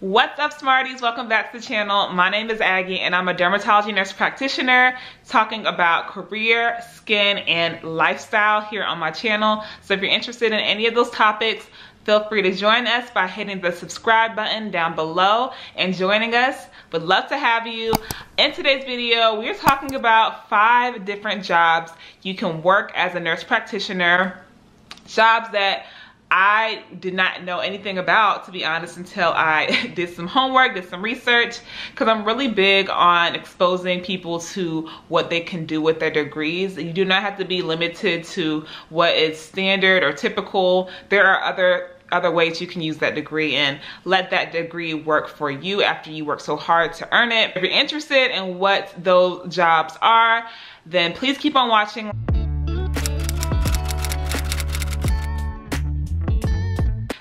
What's up Smarties? Welcome back to the channel. My name is Aggie and I'm a dermatology nurse practitioner talking about career, skin, and lifestyle here on my channel. So if you're interested in any of those topics, feel free to join us by hitting the subscribe button down below and joining us. Would love to have you. In today's video, we're talking about five different jobs you can work as a nurse practitioner. Jobs that I did not know anything about, to be honest, until I did some homework, did some research, because I'm really big on exposing people to what they can do with their degrees. You do not have to be limited to what is standard or typical. There are other other ways you can use that degree and let that degree work for you after you work so hard to earn it. If you're interested in what those jobs are, then please keep on watching.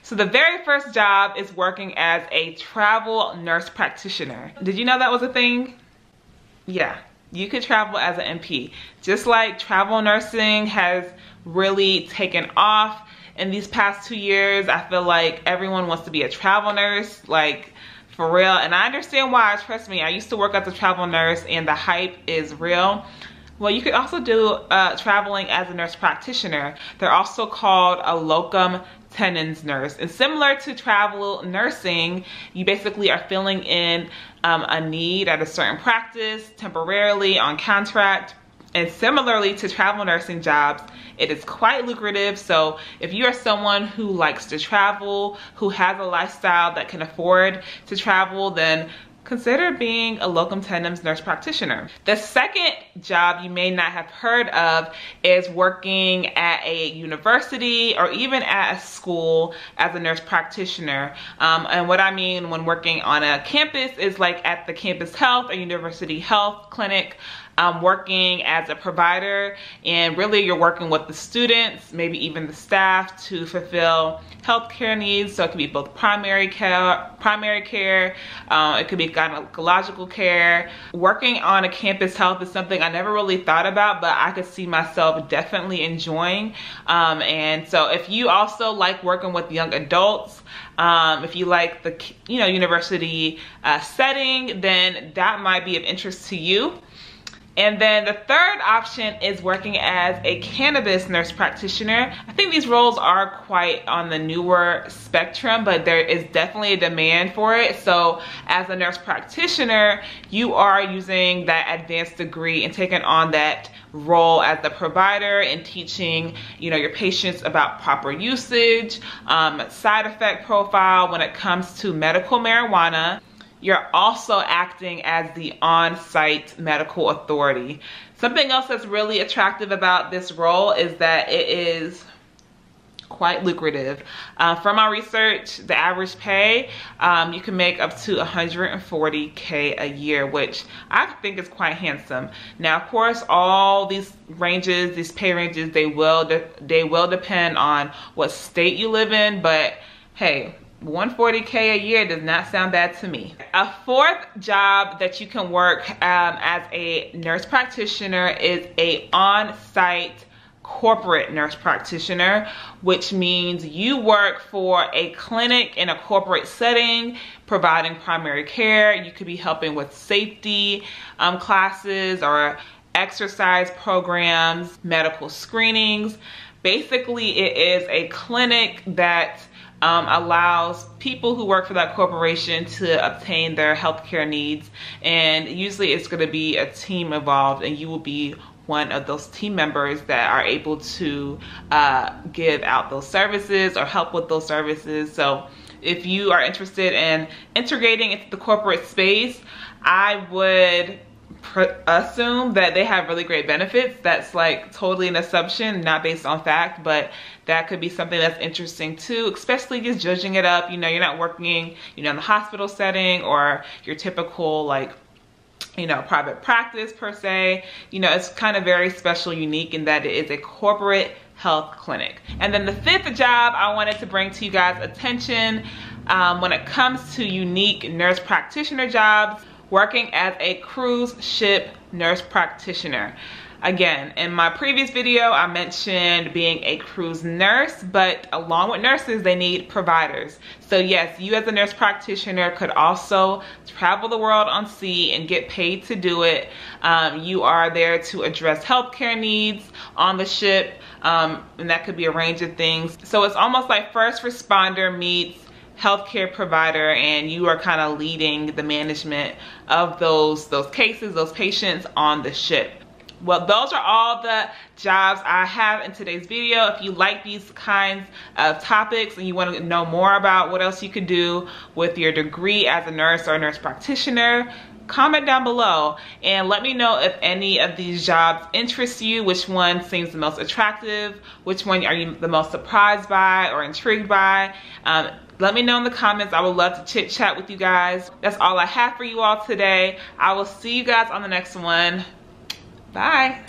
So the very first job is working as a travel nurse practitioner. Did you know that was a thing? Yeah, you could travel as an NP. Just like travel nursing has really taken off in these past two years, I feel like everyone wants to be a travel nurse, like for real. And I understand why, trust me, I used to work as a travel nurse and the hype is real. Well, you could also do uh, traveling as a nurse practitioner. They're also called a locum tenens nurse. And similar to travel nursing, you basically are filling in um, a need at a certain practice temporarily on contract. And similarly to travel nursing jobs, it is quite lucrative. So if you are someone who likes to travel, who has a lifestyle that can afford to travel, then consider being a locum tenens nurse practitioner. The second job you may not have heard of is working at a university or even at a school as a nurse practitioner. Um, and what I mean when working on a campus is like at the campus health or university health clinic um, working as a provider and really you're working with the students, maybe even the staff to fulfill healthcare needs. So it could be both primary care, primary care, uh, it could be gynecological care. Working on a campus health is something I never really thought about, but I could see myself definitely enjoying. Um, and so if you also like working with young adults, um, if you like the you know university uh, setting, then that might be of interest to you. And then the third option is working as a cannabis nurse practitioner. I think these roles are quite on the newer spectrum, but there is definitely a demand for it. So as a nurse practitioner, you are using that advanced degree and taking on that role as the provider and teaching you know your patients about proper usage um, side effect profile when it comes to medical marijuana you're also acting as the on-site medical authority. Something else that's really attractive about this role is that it is quite lucrative. Uh, from our research, the average pay, um, you can make up to 140K a year, which I think is quite handsome. Now, of course, all these ranges, these pay ranges, they will, they will depend on what state you live in, but hey, 140k a year does not sound bad to me. A fourth job that you can work um, as a nurse practitioner is a on-site corporate nurse practitioner, which means you work for a clinic in a corporate setting, providing primary care. You could be helping with safety um, classes or exercise programs, medical screenings. Basically, it is a clinic that um, allows people who work for that corporation to obtain their healthcare needs. And usually it's going to be a team involved and you will be one of those team members that are able to uh, give out those services or help with those services. So if you are interested in integrating into the corporate space, I would assume that they have really great benefits. That's like totally an assumption, not based on fact, but that could be something that's interesting too, especially just judging it up. You know, you're not working, you know, in the hospital setting or your typical like you know, private practice per se. You know, it's kind of very special, unique in that it is a corporate health clinic. And then the fifth job I wanted to bring to you guys attention um, when it comes to unique nurse practitioner jobs working as a cruise ship nurse practitioner. Again, in my previous video, I mentioned being a cruise nurse, but along with nurses, they need providers. So yes, you as a nurse practitioner could also travel the world on sea and get paid to do it. Um, you are there to address healthcare needs on the ship, um, and that could be a range of things. So it's almost like first responder meets healthcare provider and you are kind of leading the management of those those cases those patients on the ship. Well those are all the jobs i have in today's video. If you like these kinds of topics and you want to know more about what else you could do with your degree as a nurse or a nurse practitioner comment down below and let me know if any of these jobs interest you which one seems the most attractive which one are you the most surprised by or intrigued by um, let me know in the comments. I would love to chit chat with you guys. That's all I have for you all today. I will see you guys on the next one. Bye.